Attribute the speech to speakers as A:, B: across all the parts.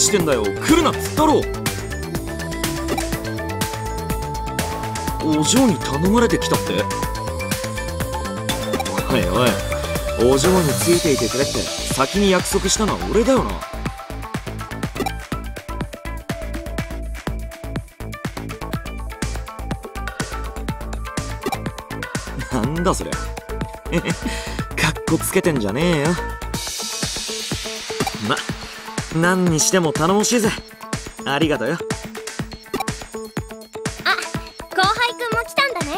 A: してんだよ。来るな。っつったろお嬢に頼まれてきたって？おいおい。お嬢についていてくれって。先に約束したのは俺だよな。なんだそれ。かっこつけてんじゃねえよ。何にしても頼もしいぜ。ありがとよ。
B: あ後輩くんも来たんだね。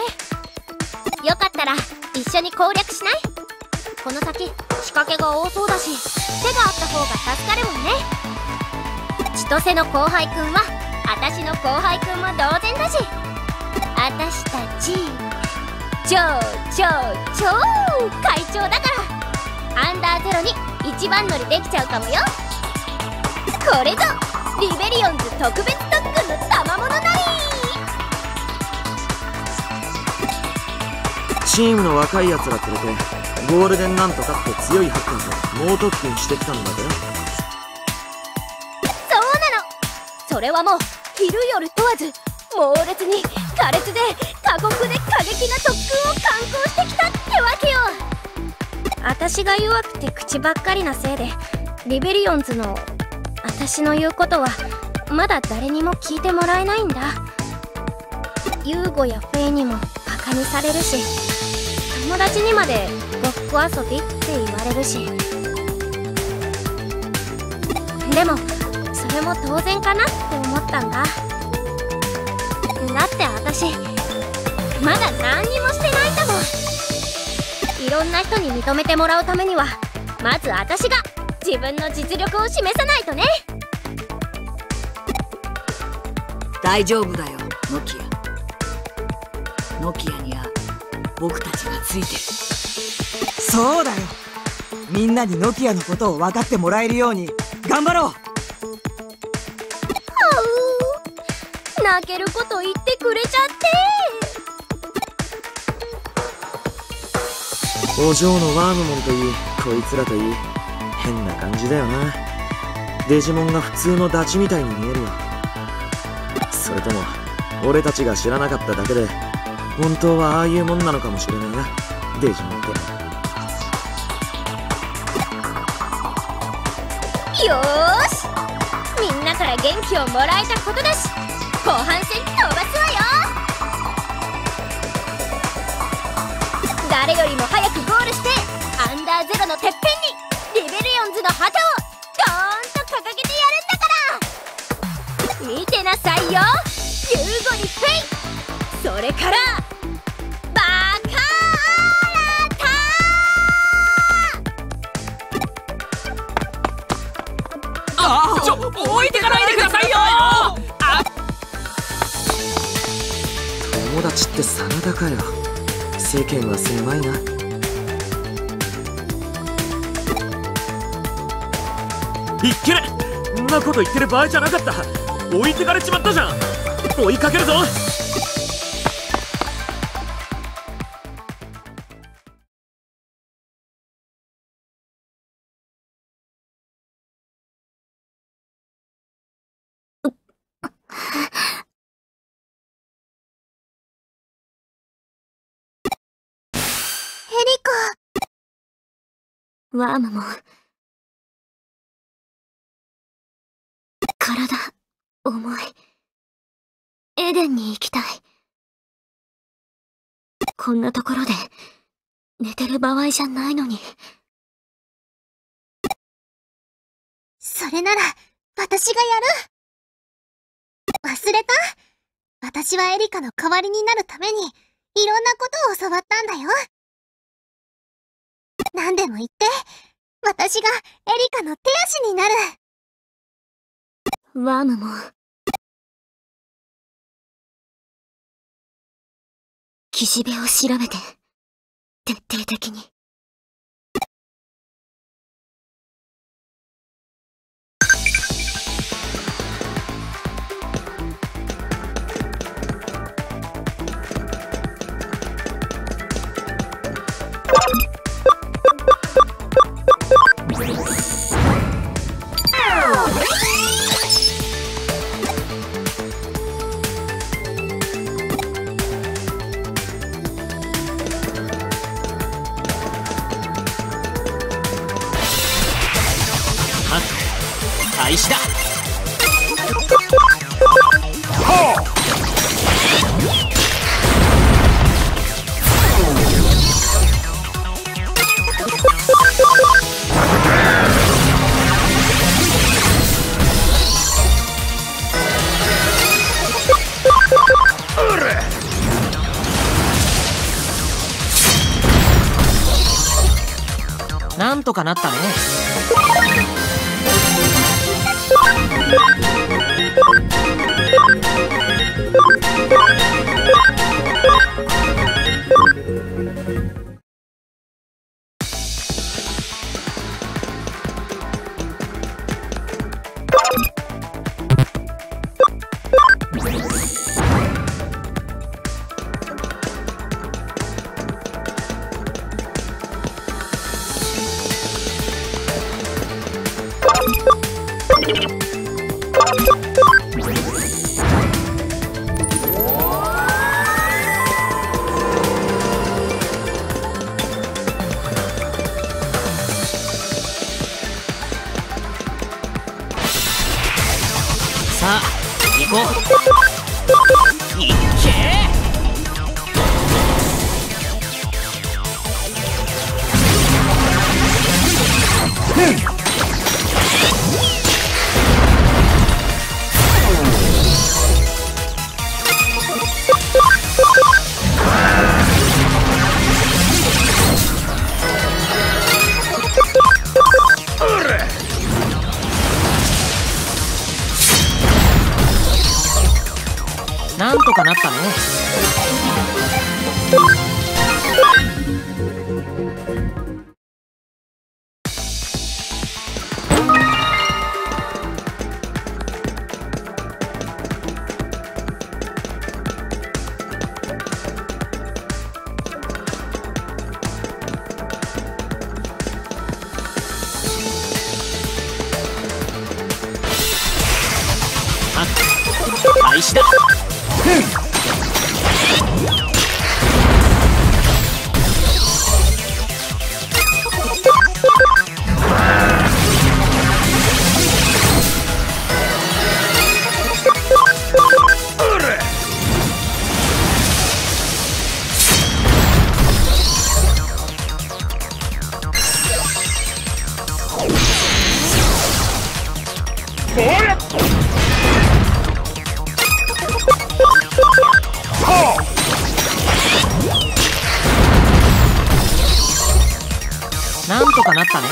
B: よかったら一緒に攻略しない？この先仕掛けが多そうだし手があった方が助かるもんね。千歳の後輩くんは私の後輩くんも同然だし。私たち超超超会長だから。アンダーゼロに一番乗りできちゃうかもよ。これぞリベリオンズ特別特訓の賜物なり。
C: チームの若い奴ら連れてゴールデンなんとかって強いハッカーと猛特訓してきたんだぜ。
B: そうなの。それはもう昼夜問わず猛烈に苛烈で過酷で過激な特訓を敢行してきたってわけよ。私が弱くて口ばっかりなせいでリベリオンズの私の言うことはまだ誰にも聞いてもらえないんだ。ユーゴやフェイにもバカにされるし友達にまでごっこ遊びって言われるし。でもそれも当然かなって思ったんだ。だって私まだ何にもしてないんだもん。いろんな人に認めてもらうためにはまず私が自分の実力を示さないとね。
D: 大丈夫だよノキア。ノキアには僕たちがついてる。
E: そうだよ。みんなにノキアのことを分かってもらえるように頑張ろう。
B: 泣けること言ってくれちゃって。
C: お嬢のワームモンといいこいつらといい変な感じだよな。デジモンが普通のダチみたいに見えるよ。それとも俺たちが知らなかっただけで本当はああいうもんなのかもしれないな。デジモンって。
B: よーし！みんなから元気をもらえたことだし後半戦飛ばすわよ！誰よりも早くれからバカ
A: あちょ置いてかないでくださいよ。
C: 友達って真田かよ。世間は狭いな。
A: いっけね。んなこと言ってる場合じゃなかった。置いてかれちまったじゃん。追いかけるぞ。
B: ワームも体重い。エデンに行きたい。
A: こんなところで、寝てる場合じゃないのに。
F: それなら、私がやる。忘れた？私はエリカの代わりになるために、いろんなことを教わったんだよ。何でも言っ、私がエリカの手足になる。
A: ワームも。岸辺を調べて、徹底的に。
G: なんとかなったね。なんとかなったね。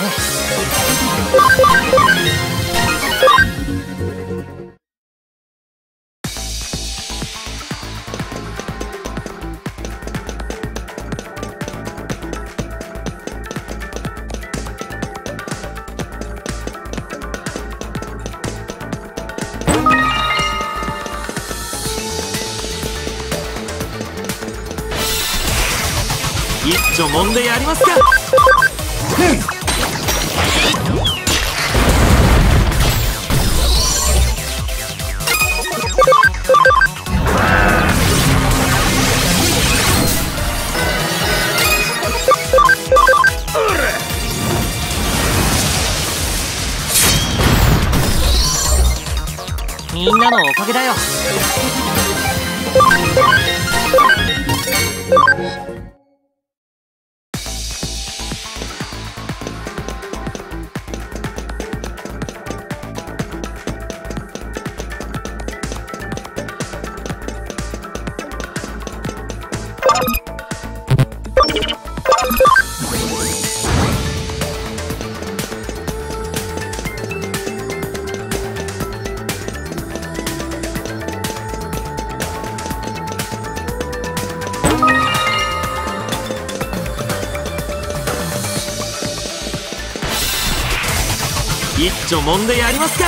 G: 一丁もんでやりますか？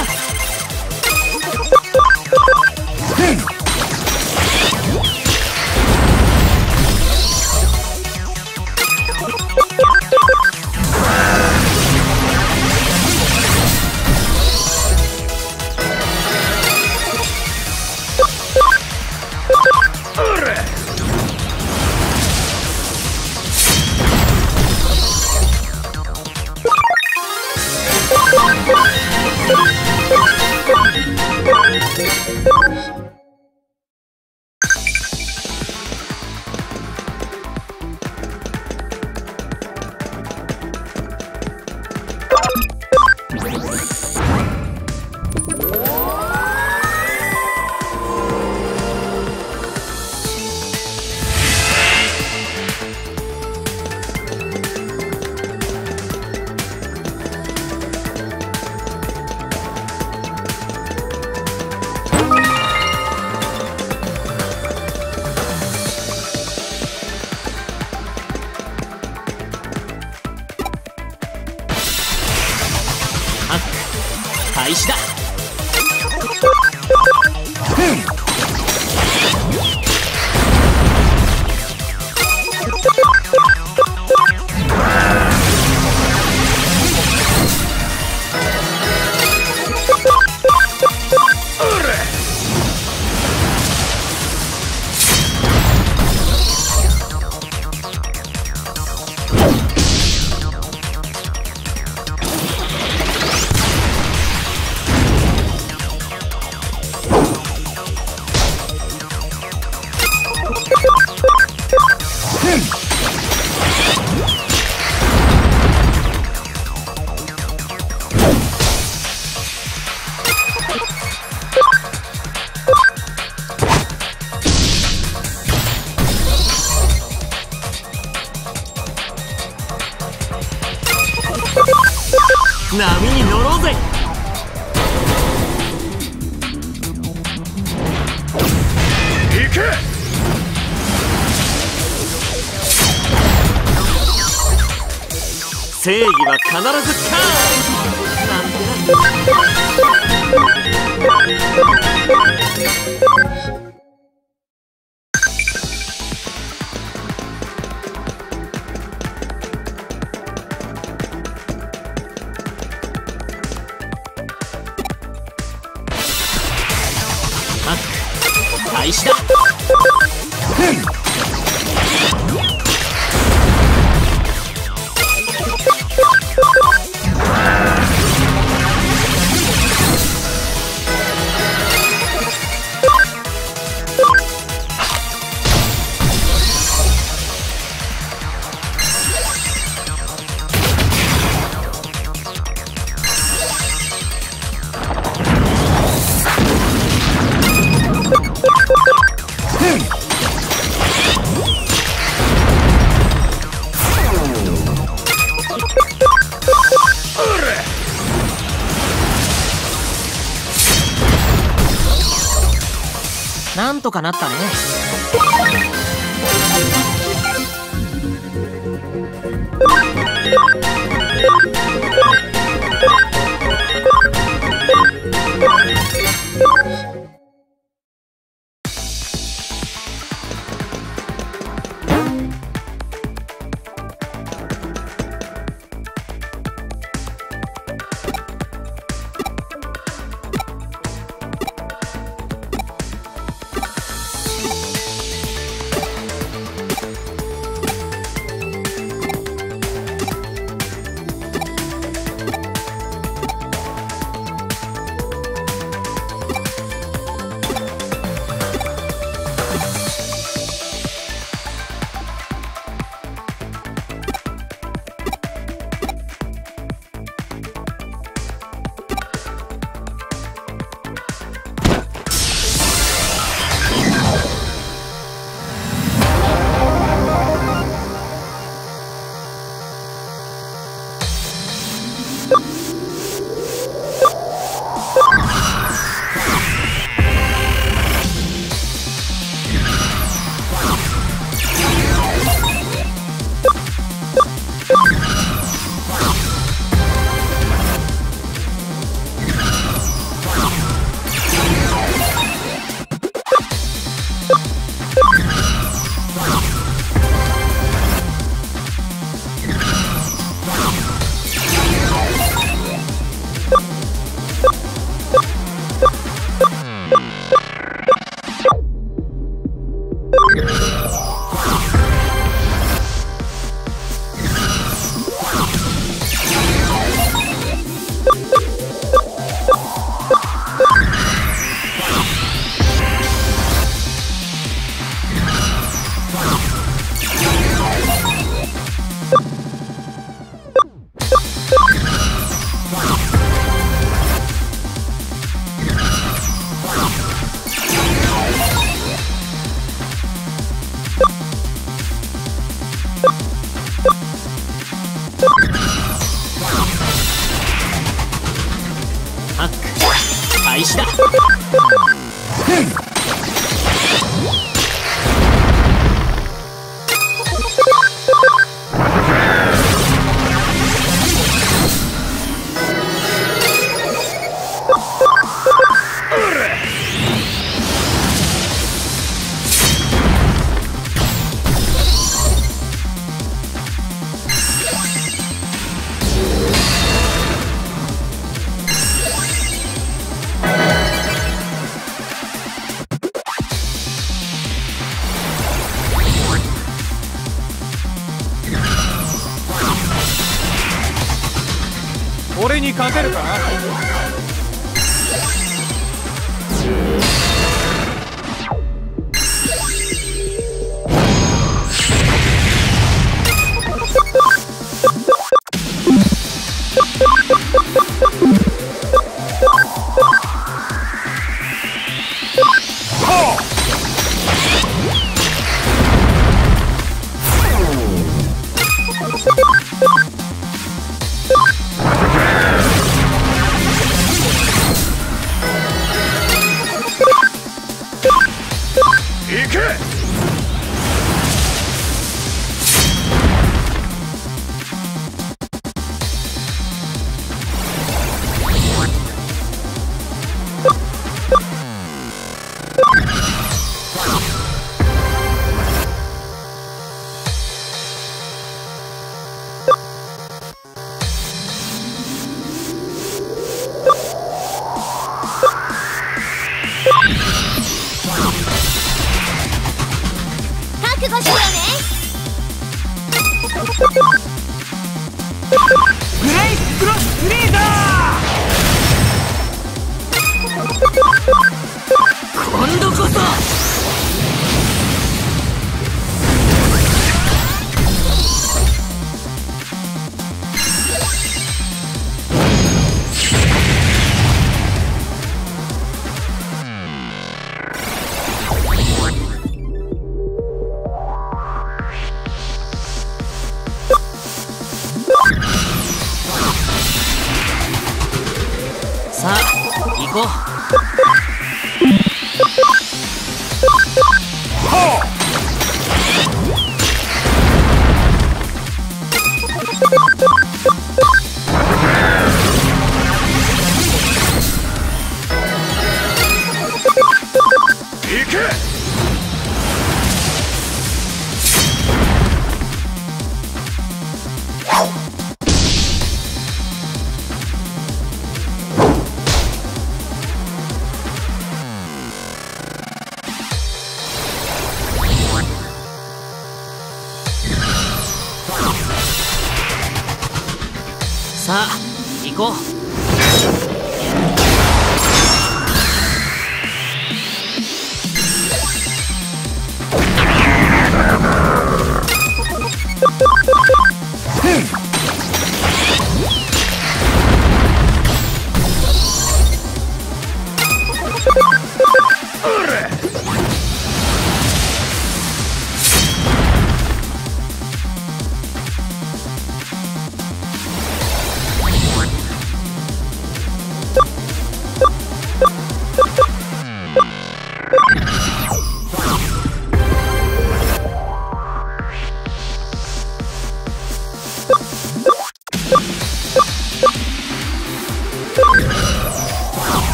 C: 波に乗ろうぜ。
H: 行け！
C: 正義は必ず勝つ。なんてなとかなったね。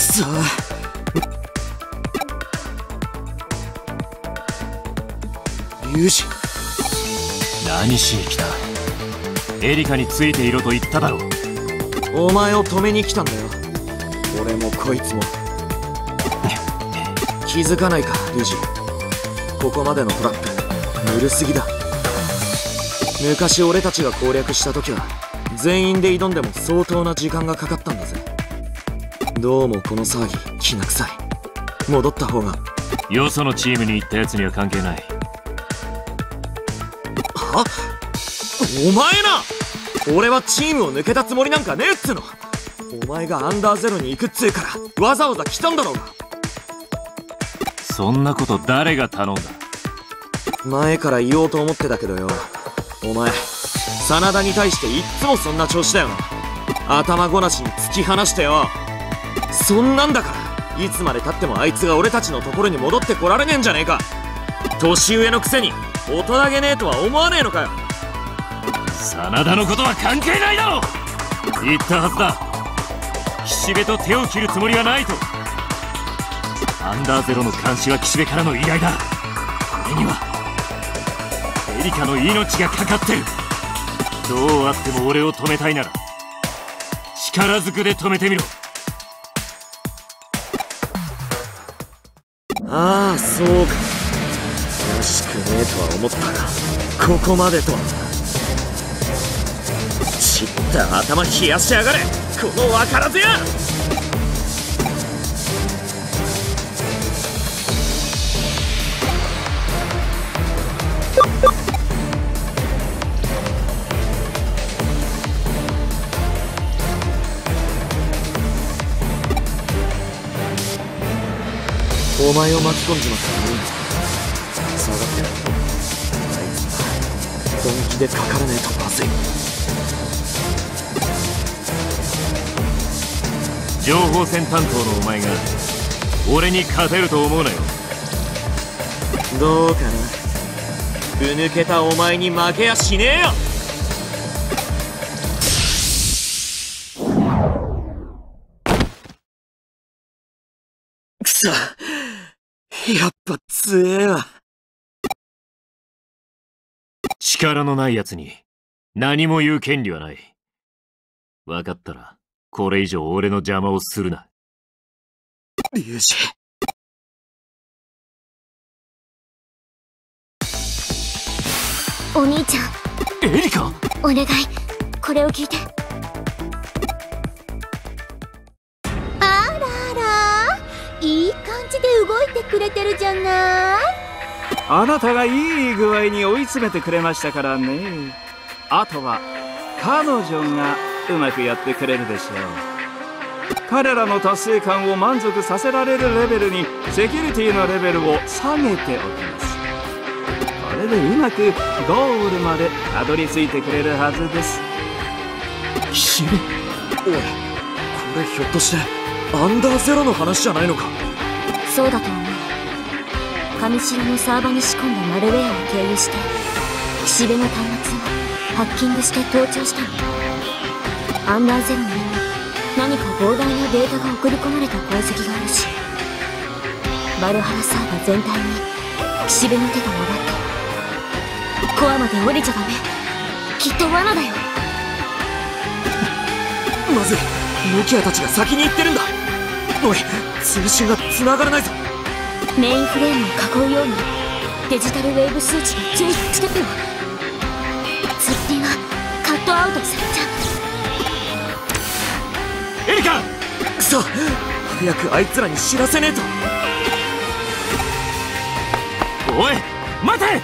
C: くそユージ
I: 何しに来た？エリカについていろと言っただろう。
C: お前を止めに来たんだよ。俺もこいつも。気づかないかルジ。ここまでのトラップぬるすぎだ。昔俺たちが攻略した時は全員で挑んでも相当な時間がかかったんだ。ぜどうもこの騒ぎきな臭い。戻った方が。
I: よそのチームに行ったやつには関係ない。
C: は？お前な！俺はチームを抜けたつもりなんかねえっつの！お前がアンダーゼロに行くっつうからわざわざ来たんだろうが。
I: そんなこと誰が頼んだ？
C: 前から言おうと思ってたけどよ。お前真田に対していっつもそんな調子だよな。頭ごなしに突き放してよそんなんだから。いつまでたってもあいつが俺たちのところに戻ってこられねえんじゃねえか。年上のくせに大人げねえとは思わねえのかよ。
I: 真田のことは関係ないだろ言ったはずだ。岸辺と手を切るつもりはないと。アンダーゼロの監視は岸辺からの依頼だ。俺にはエリカの命がかかってる。どうあっても俺を止めたいなら力ずくで止めてみろ。
C: ああそうか。らしくねえとは思ったがここまでとは。ちった頭冷やしやがれ。この分からずや。前を巻き込んじまったらいい下がってあい。つは本気でかからねえとまずい。
I: 情報戦担当のお前が俺に勝てると思うなよ。
C: どうかな。ふぬけたお前に負けやしねえよ。くそやっぱ強えわ。
I: 力のない奴に何も言う権利はない。分かったらこれ以上俺の邪魔をするな。
C: リュウジ
A: お兄ちゃん。
I: エリカ！
A: お願い。これを聞いていい感じで動いてくれてるじゃない？
J: あなたがいい具合に追い詰めてくれましたからね。あとは彼女がうまくやってくれるでしょう。彼らの達成感を満足させられるレベルにセキュリティのレベルを下げておきます。これでうまくゴールまでたどり着いてくれるはずです。
C: 岸辺おいこれひょっとしてアンダーゼロの話じゃないのか？
A: そうだと思う。上白のサーバに仕込んだマルウェアを経由して岸辺の端末をハッキングして盗聴したの。アンダーゼロに何か膨大なデータが送り込まれた痕跡があるしバルハラサーバ全体に岸辺の手が回ってるコアまで降りちゃダメ。きっと罠だよ。
C: まずいノキアたちが先に行ってるんだおい通信が繋がらないぞ。
A: メインフレームを囲うようにデジタルウェーブ数値が11ステップの。通信はカットアウトされちゃう。
I: エリカ！
C: くそ早くあいつらに知らせねえと。
I: おい待て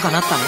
B: とかなったね。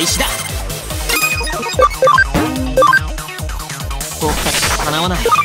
K: 開始だ。僕たちかなわない。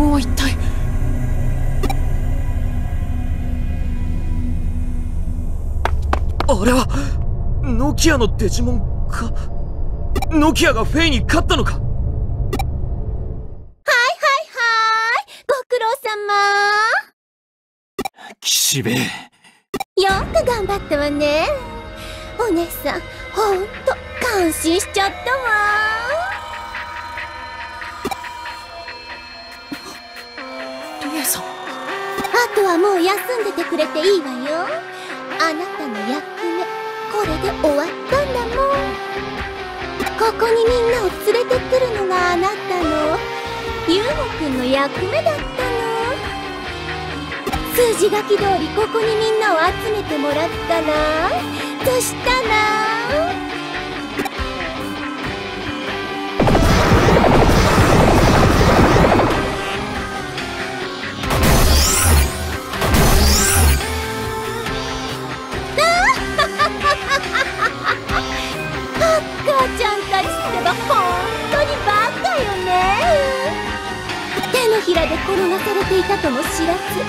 L: のデジモンは一体。
C: あれはノキアのデジモンか？ノキアがフェイに勝ったのか？
B: はいはいはい。ご苦労様。
I: 岸辺
B: よく頑張ったわね。お姉さんほんと感心しちゃったわあとはもう休んでてくれていいわよ。あなたの役目これで終わったんだもん。ここにみんなを連れてくるのがあなたのユウモくんの役目だったの。数字書き通りここにみんなを集めてもらったらそしたらで転がされていたとも知らず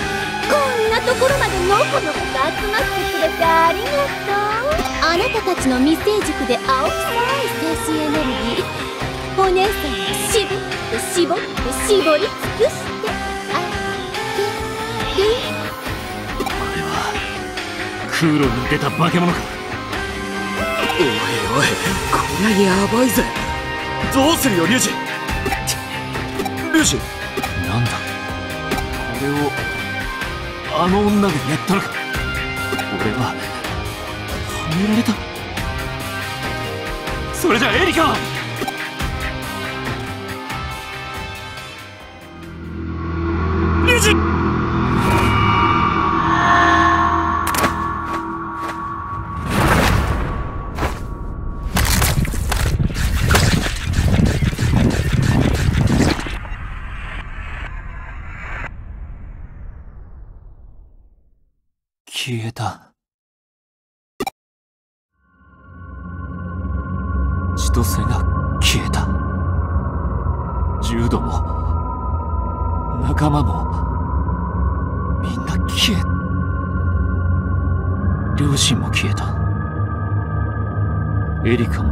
B: こんなところまでのこのこと集まってくれてありがとうあなたたちの未成熟で青臭い精神エネルギーお姉さんが絞って絞って絞り尽くしてあげる
I: 空路に出た化け物か
C: おいおいこりゃやばいぜどうするよリュウジリュウジ
I: れをあの女がやったのか。俺ははめられた。それじゃエリカは千歳が消えた。柔道も仲間もみんな消え両親も消えた。エリカも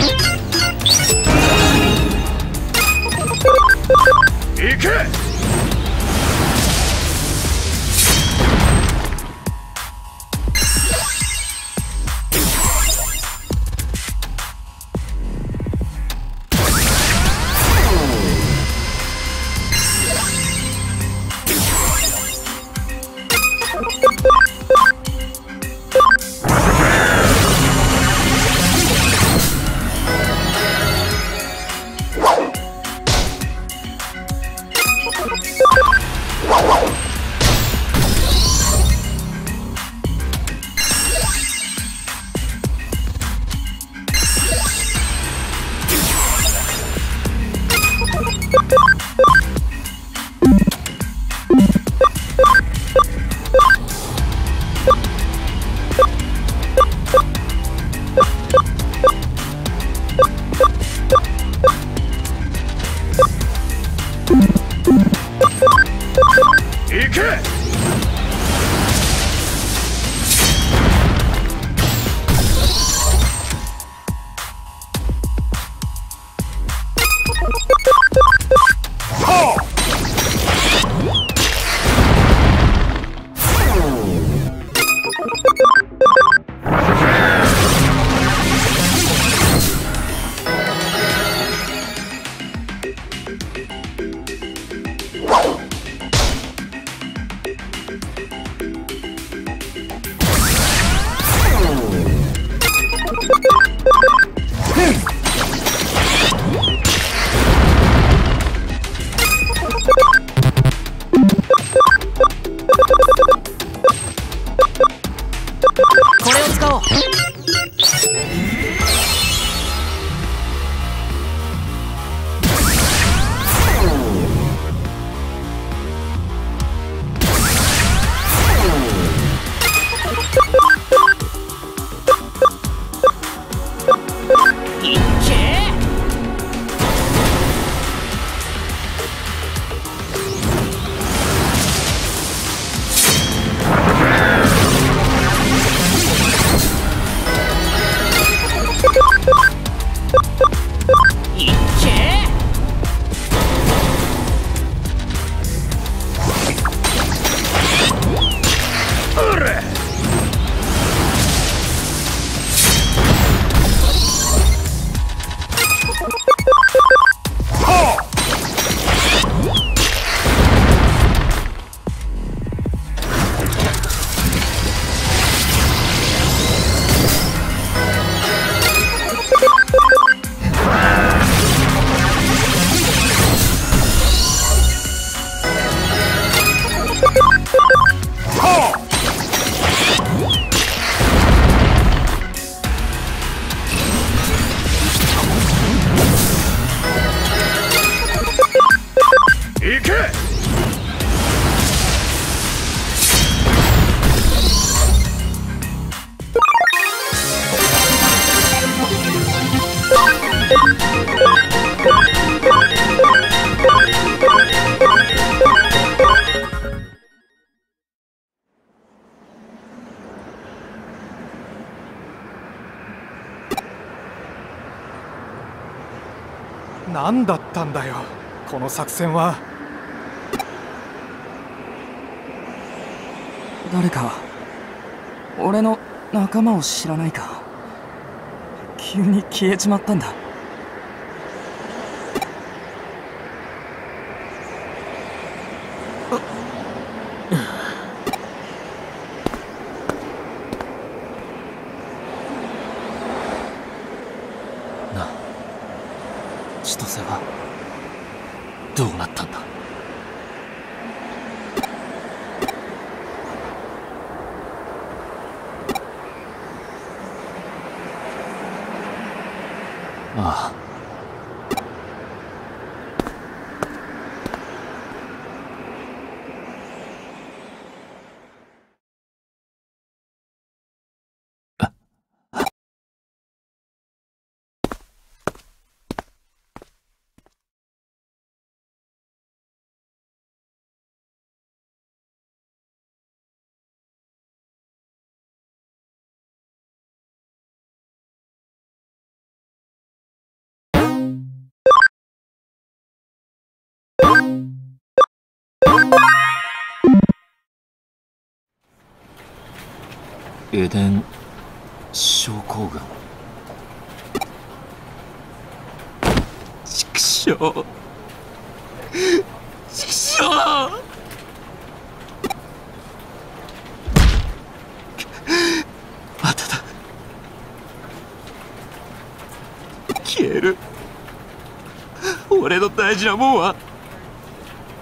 K: れを
M: 何だったんだよ？この作戦は。
K: 誰か俺の仲間を知らないか？急に消えちまったんだ。
I: エデン症候群。畜生畜生まただ消える。俺の大事なもんは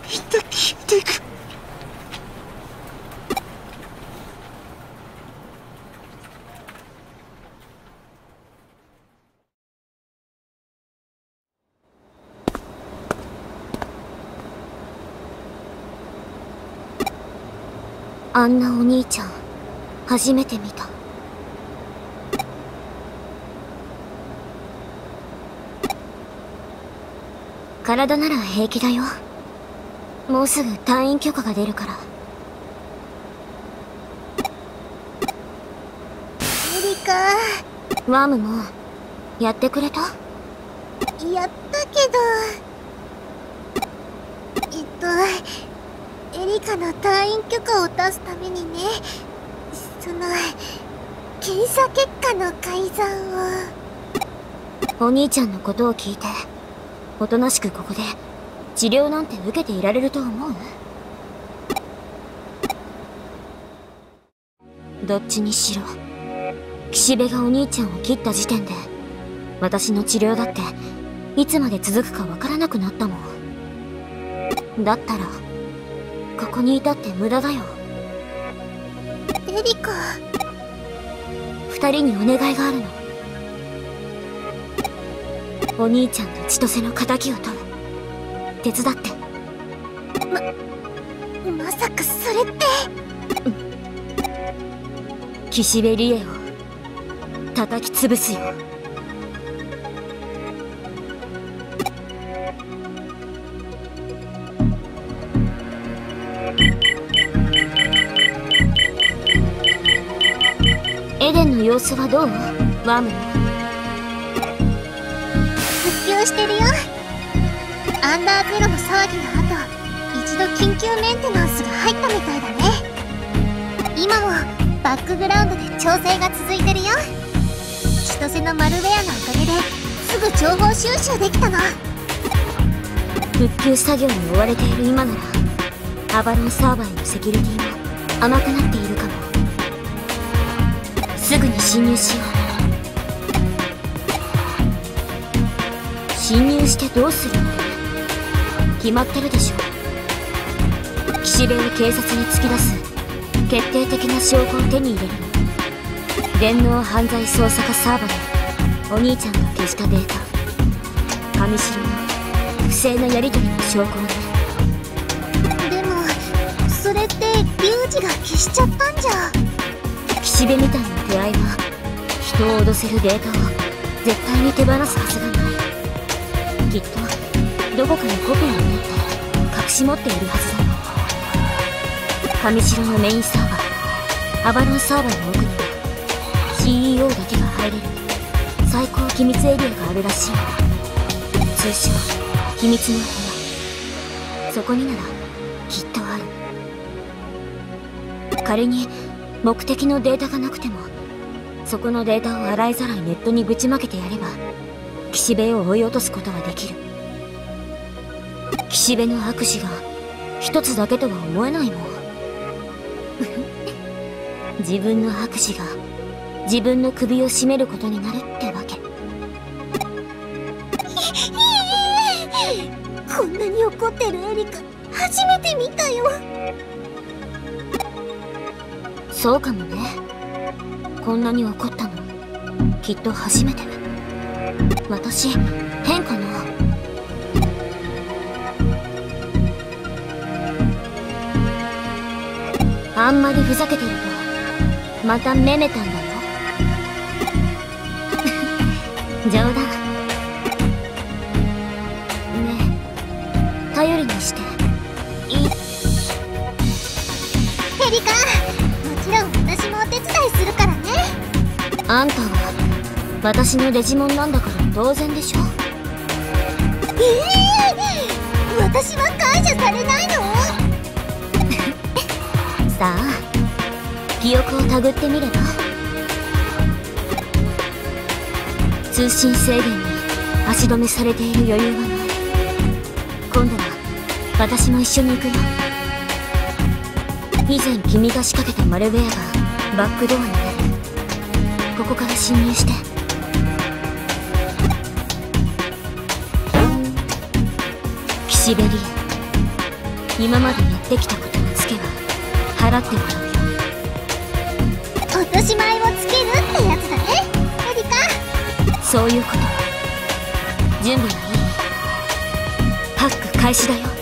I: みんな消えていく。
A: あんなお兄ちゃん初めて見た。体なら平気だよ。もうすぐ退院許可が出るから。
F: エリカ。
A: ワームもやってくれた？
F: やったけど。えっとエリカの退院許可を出すためにね。その検査結果の改ざんを。
A: お兄ちゃんのことを聞いておとなしくここで治療なんて受けていられると思う？どっちにしろ岸辺がお兄ちゃんを切った時点で私の治療だっていつまで続くかわからなくなったもん。だったらここにいたって無駄だよ。
F: エリカ。
A: 二人にお願いがあるの。お兄ちゃんと千歳の仇を取る。手伝って。
F: まさかそれって。
A: 岸辺理恵を叩き潰すよンの様子はどう？ワーム
F: 復旧してるよ。アンダーゼロの騒ぎの後一度緊急メンテナンスが入ったみたいだね。今もバックグラウンドで調整が続いてるよ。千歳のマルウェアのおかげですぐ情報収集できたの。
A: 復旧作業に追われている今ならアバロンサーバーへのセキュリティも甘くなっている侵入しよう侵入してどうするの決まってるでしょ岸辺を警察に突き出す決定的な証拠を手に入れるの電脳犯罪捜査課サーバーでお兄ちゃんが消したデータ上白の不正なやり取りの証拠をね
F: でもそれってリュウジが消しちゃったんじゃ。
A: 岸辺みたいな出会いは人を脅せるデータを絶対に手放すはずがないきっとどこかにコピーを持って隠し持っているはず。だ上白のメインサーバーアバロンサーバーの奥には CEO だけが入れる。最高機密エリアがある。らしい通称秘密の部屋そこにならきっとある仮に目的のデータがなくてもそこのデータを洗いざらいネットにぶちまけてやれば岸辺を追い落とすことはできる。岸辺の悪事が一つだけとは思えないもん。自分の悪事が自分の首を絞めることになるってわけ。
F: こんなに怒ってるエリカ初めて見たよ。
A: そうかもね。こんなに怒ったのきっと初めて。私変かな。あんまりふざけてるとまためめたんだよ。冗談。あんたは私のデジモンなんだから当然でしょ？
F: ええー、私は解除されないの？
A: さあ記憶をたぐってみれば。通信制限に足止めされている余裕はない。今度は私も一緒に行くよ。以前君が仕掛けたマルウェアがバックドアになるここから侵入して。岸辺リエ今までやってきたことのツケは払ってもらうよ
F: 落とし前をつけるってやつだね。エリカ
A: そういうこと。準備はいい。ハック開始だよ